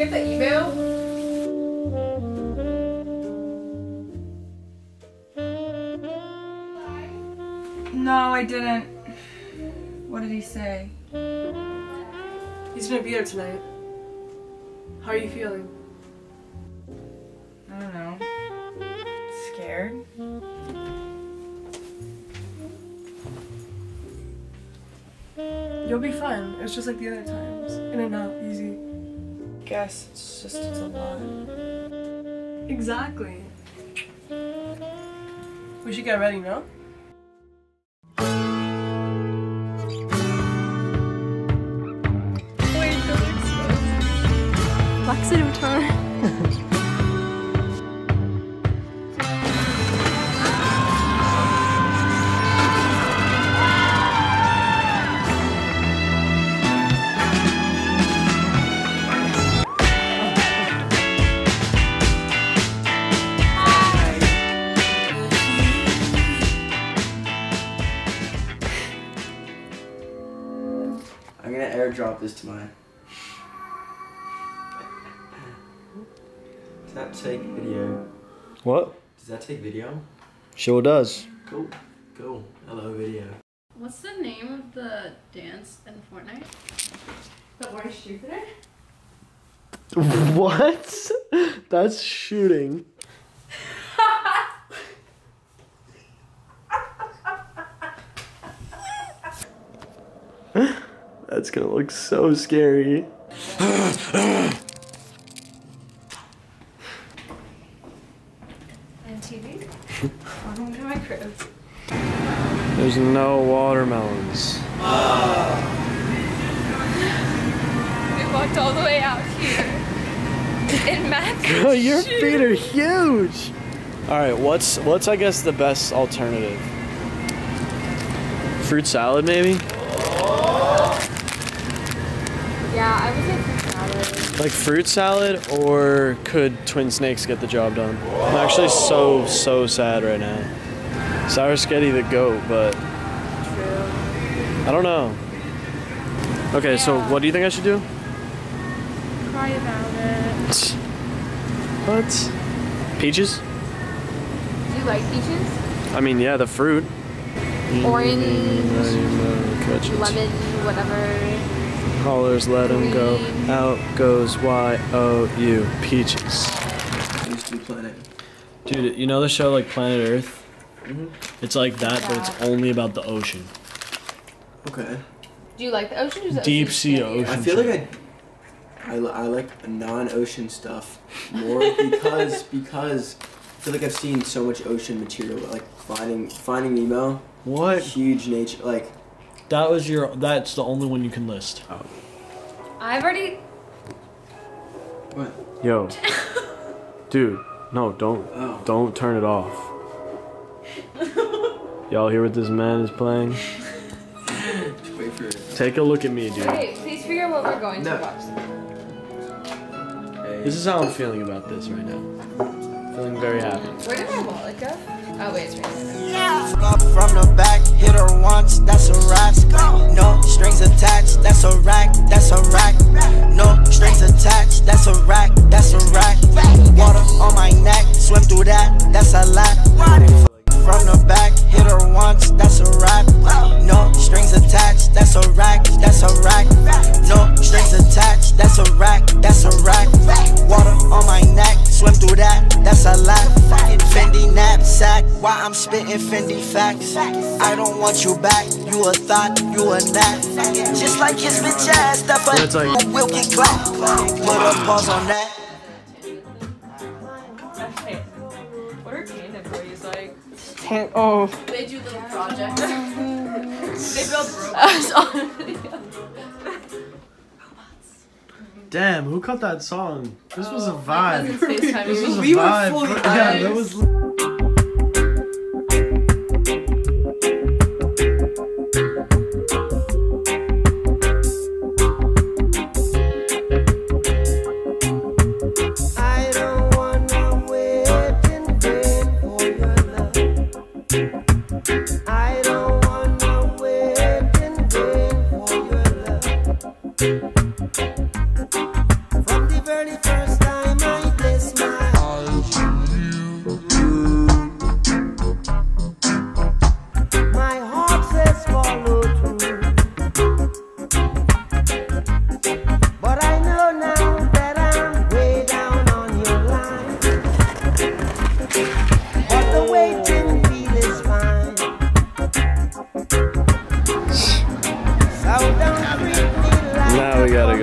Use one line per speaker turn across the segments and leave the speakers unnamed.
get the email?
No, I didn't. What did he say?
He's gonna be there tonight. How are you feeling?
I don't know. Scared?
You'll be fine. It's just like the other times. In and out, easy.
Guess it's just it's a lot.
Exactly. We should get ready, no?
Wait, don't expose.
Laxative
I'm airdrop this to my. Does that take video?
What?
Does that take video?
Sure does.
Cool. Cool. Hello, video.
What's the name of the dance in Fortnite? The Why Jupiter?
What? That's shooting. That's gonna look so scary.
And Welcome to my crib.
There's no watermelons.
We walked all the way out here. In Mac.
Girl, your feet are huge. All right, what's what's I guess the best alternative? Fruit salad, maybe?
Yeah, I would say fruit salad.
Like fruit salad, or could Twin Snakes get the job done? I'm actually so so sad right now. Sour Sketty the goat, but I don't know. Okay, so what do you think I should do?
Cry about it.
What? Peaches?
Do you like peaches?
I mean, yeah, the fruit.
Orange,
mm, it.
lemon, whatever.
Hollers, let 'em go. Out goes Y O U. Peaches.
Used to planet.
Dude, you know the show like Planet Earth?
Mhm.
It's like that, but it's only about the ocean.
Okay.
Do you like the ocean? or is the
Deep
ocean
sea ocean.
I feel like I. I, I like non-ocean stuff more because because I feel like I've seen so much ocean material like finding finding Nemo
What?
huge nature like
That was your. That's the only one you can list. Oh.
I've already.
what
Yo, dude, no, don't,
oh
don't turn it off. Y'all hear what this man is playing?
just wait for it.
Take a look at me, dude.
Okay, please figure out what we're going
No.
to watch.
Hey.
This is how I'm feeling about this right now. Feeling very happy.
Where did my wallet go? Oh wait, it's right there.
Up from the back, hit her once, that's a wrap. No strings attached, that's a rack, that's a rack. No strings attached, that's a rack, that's a rack. Water on my facts. I don't want you back, you a thought, you a nap. Just like his bitch ass, that but
like-
will get clapped. Put a pause on that.
What are Canada boys like?
Tan- oh.
They do little projects.
They build
Damn, who cut that song? This was a
oh,
vibe. This was a
me.
We were
vibe. yeah, that was.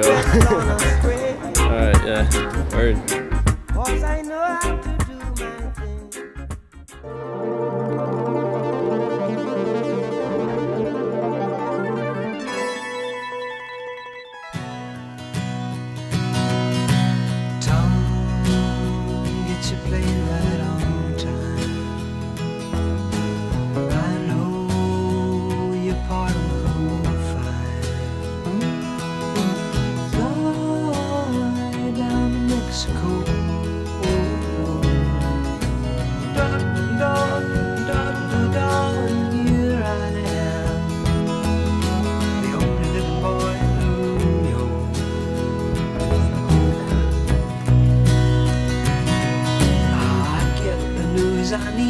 go. Alright, yeah. Word.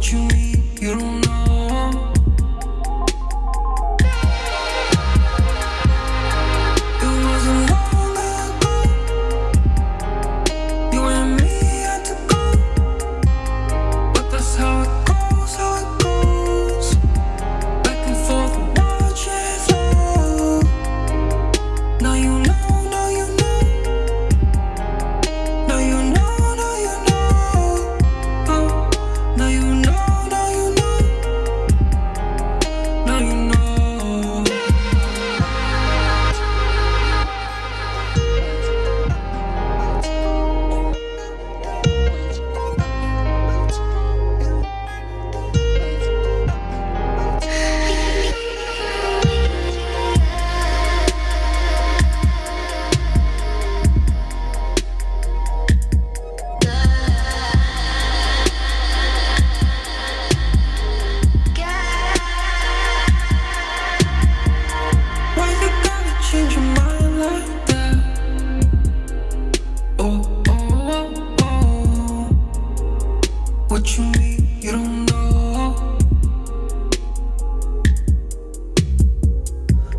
what you need. You don't know. You don't know.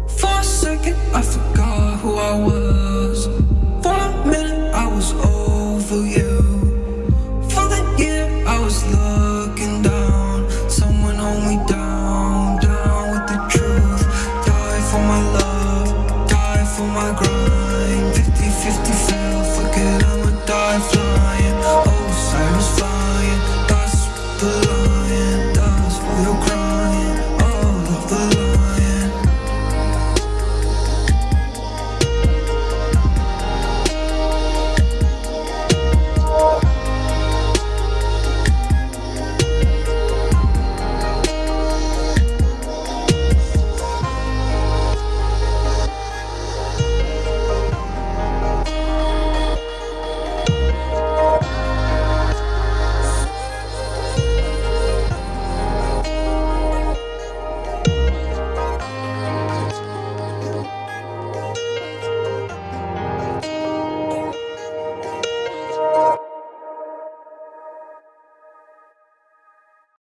For a second, I forgot who I was.